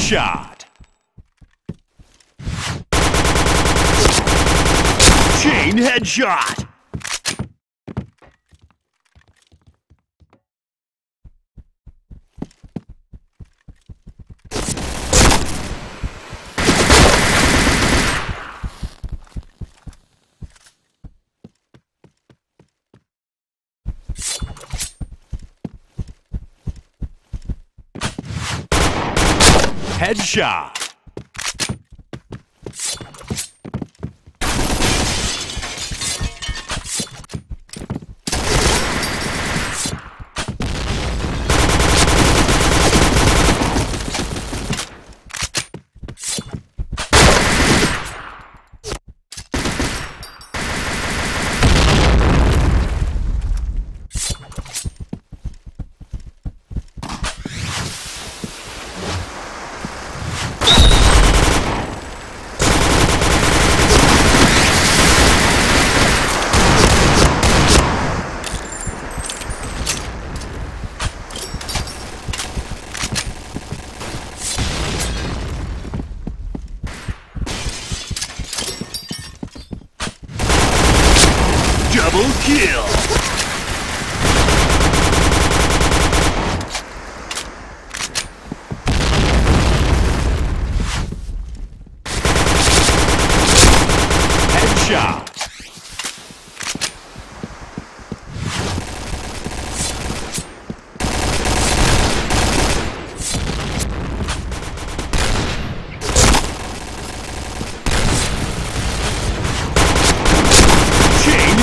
Headshot. Chain headshot. Headshot. Double kill. Chain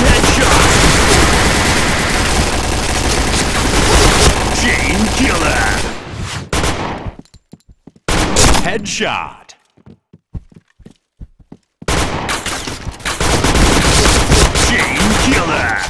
headshot. Chain killer. Headshot. Chain killer.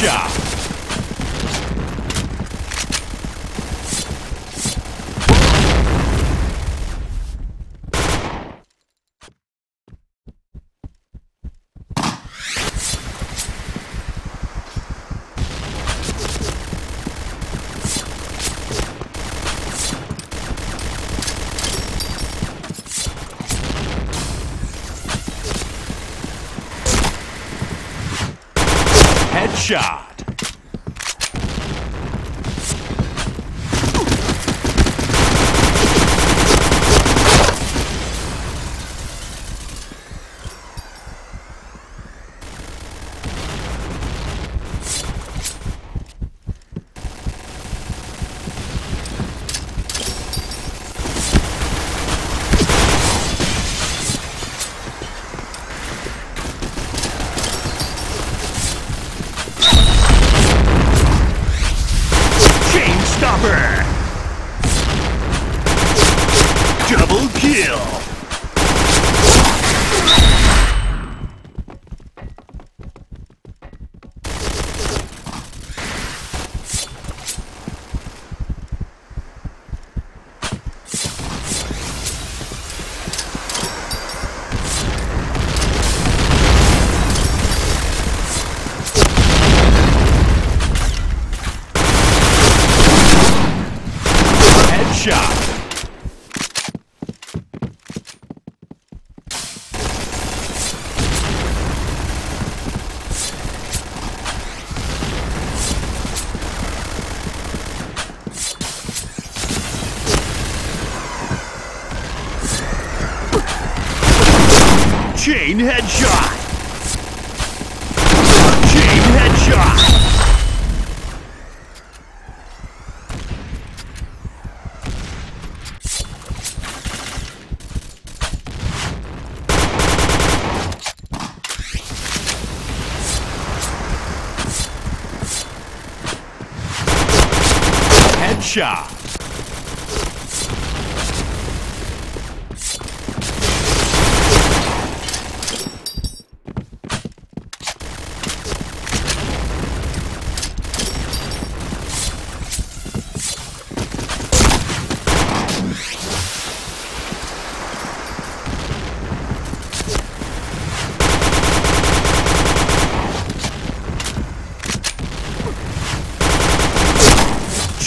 Headshot. Headshot. Chain stopper. Double kill. Headshot. Chain headshot. Chain headshot. Headshot.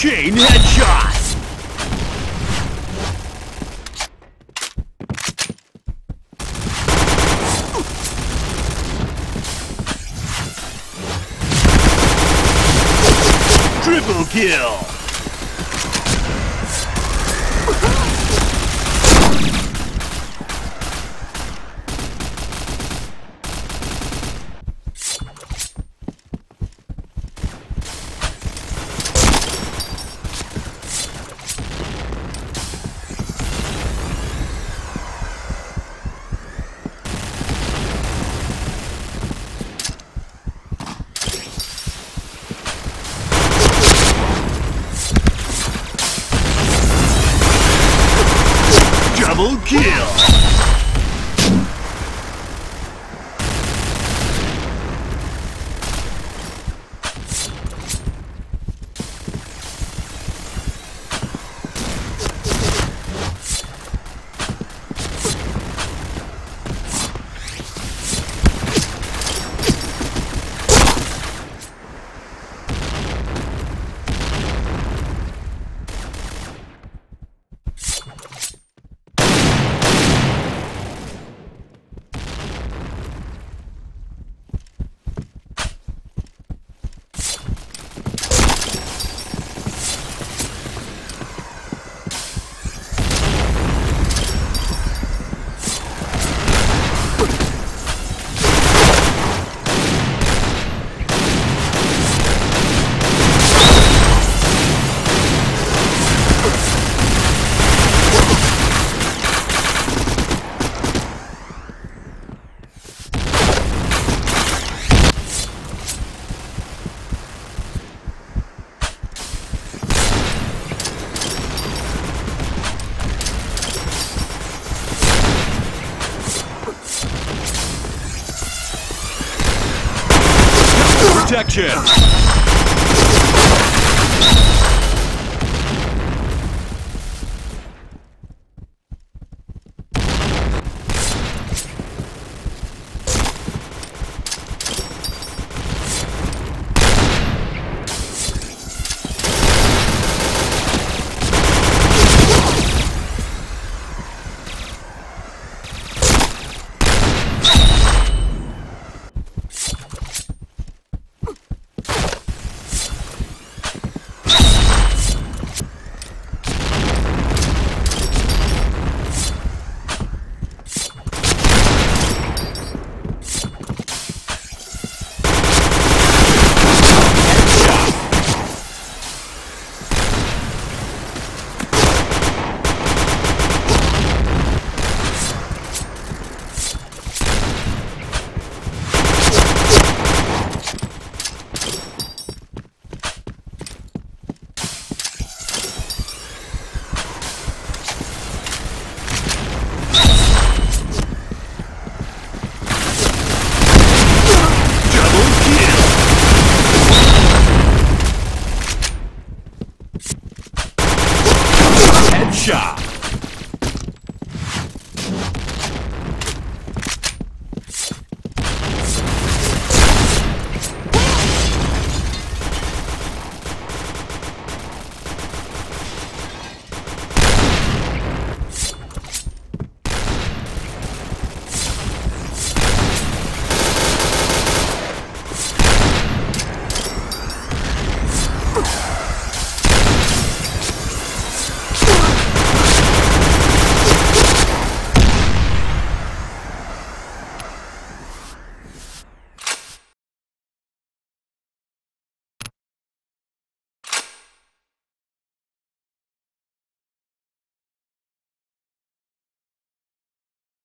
Chain headshot. Triple kill. Protection.